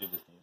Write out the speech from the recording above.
It is